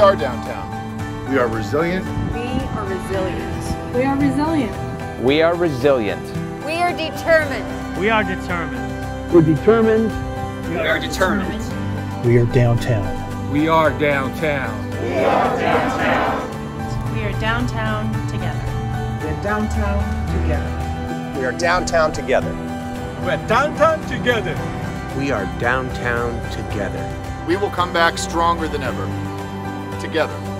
we are downtown. We are resilient. We are resilient. We are resilient. We are resilient. We are determined. We are determined. We're determined. We are determined. We are downtown. We are downtown. We are downtown. We are downtown together. We're downtown together. We are downtown together. We're downtown together. We are downtown together. We will come back stronger than ever. Together.